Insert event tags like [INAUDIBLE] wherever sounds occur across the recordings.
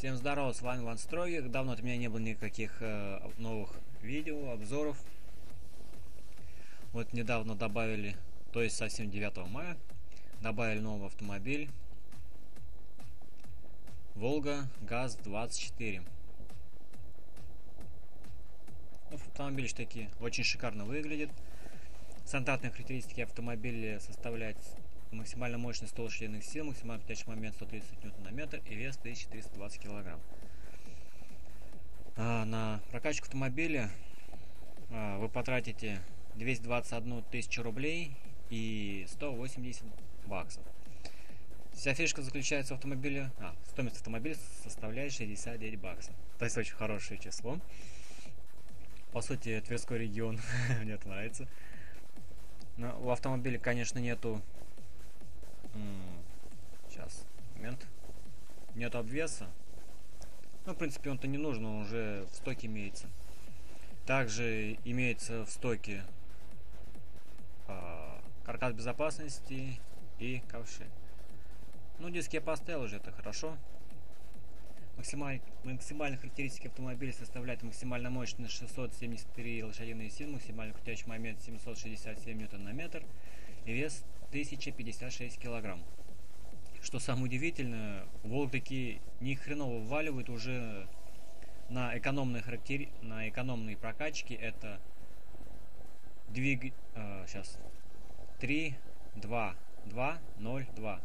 Всем здорово, с вами Ван Строгих. Давно от меня не было никаких э, новых видео, обзоров. Вот недавно добавили, то есть совсем 9 мая, добавили новый автомобиль. Волга ГАЗ-24. Ну, автомобиль такие очень шикарно выглядит. Стандартные характеристики автомобиля составляют максимальная мощность 100 лошадиных сил, максимальный крутящий момент 130 ньютон на метр и вес 1320 килограмм. А, на прокачку автомобиля а, вы потратите 221 тысячу рублей и 180 баксов. Вся фишка заключается в автомобиле... А, стоимость автомобиля составляет 69 баксов. То есть очень хорошее число. По сути, Тверской регион [LAUGHS] мне это нравится. Но у автомобиля, конечно, нету Сейчас, момент. Нет обвеса. Ну, в принципе, он-то не нужен, он уже в стоке имеется. Также имеется в стоке э, каркас безопасности и ковши. Ну, диски я поставил уже, это хорошо. Максималь... Максимальные характеристики автомобиля составляют максимальная мощность 673 лошадиные силы, максимальный крутящий момент 767 ньютон на метр и вес 1056 килограмм. Что самое удивительное, Волк такие ни хреново вваливает уже на экономной характер... на экономной прокачке это двиг... Э, сейчас 3, 2, 2, 0, 2.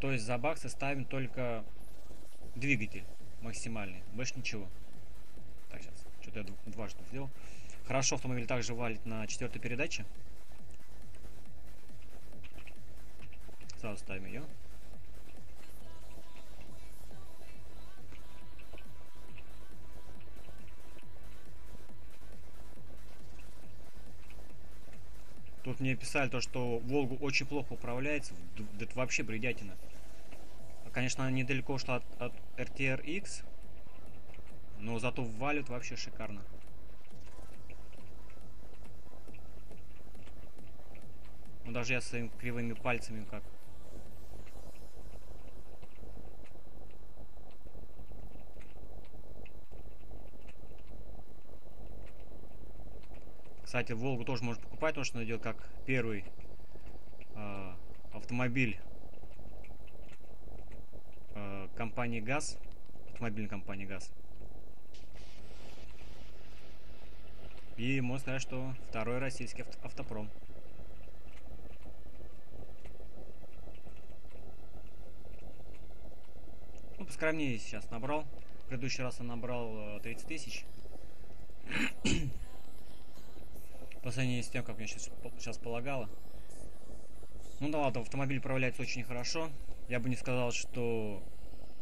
То есть за баксы ставим только двигатель максимальный, больше ничего. Так, сейчас, что-то я дважды сделал. Хорошо автомобиль также валит на четвертой передаче. Сразу ставим ее. Тут мне писали то, что Волгу очень плохо управляется. Да это вообще бредятина. Конечно, она недалеко ушла от, от RTRX. Но зато валит вообще шикарно. Ну даже я своими кривыми пальцами как Кстати, Волгу тоже можно покупать, потому что она идет как первый э, автомобиль э, компании ГАЗ, автомобильной компании ГАЗ. И можно сказать, что второй российский авто автопром. Ну, поскромнее сейчас набрал. В предыдущий раз я набрал 30 э, тысяч. По сравнению с тем, как мне сейчас, сейчас полагало. Ну да ладно, автомобиль управляется очень хорошо. Я бы не сказал, что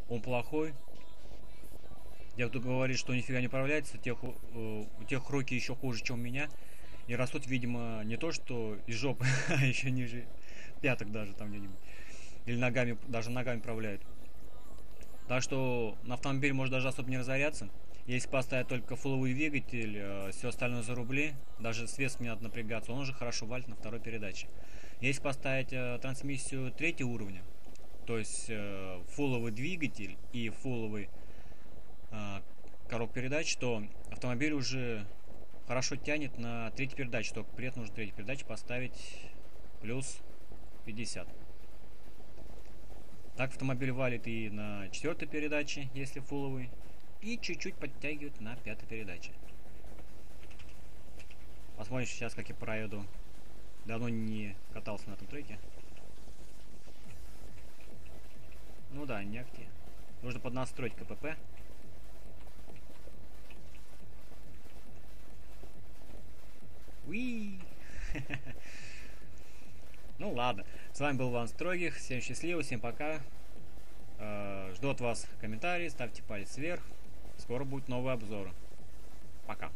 он плохой. Те, кто говорит, что нифига не управляется, тех, э, у тех руки еще хуже, чем у меня. И растут, видимо, не то, что из жопы, [LAUGHS] а еще ниже пяток даже там где-нибудь. Или ногами, даже ногами управляют. Так что на автомобиль может даже особо не разоряться. Если поставить только фуловый двигатель, э, все остальное за рубли, даже с весом не надо напрягаться, он уже хорошо валит на второй передаче. Если поставить э, трансмиссию третьего уровня, то есть э, фуловый двигатель и фуловый коробка передач, то автомобиль уже хорошо тянет на третьей передаче, только при этом нужно третьей передаче поставить плюс 50. Так автомобиль валит и на четвертой передаче, если фуловый, и чуть-чуть подтягивают на пятой передаче. Посмотрим сейчас, как я проеду. Давно не катался на этом треке. Ну да, не. Нужно поднастроить КПП. Уи! [LAUGHS] ну ладно. С вами был Ван Строгих. Всем счастливо, всем пока. Э, жду вас комментарии, ставьте палец вверх. Скоро будет новый обзор. Пока.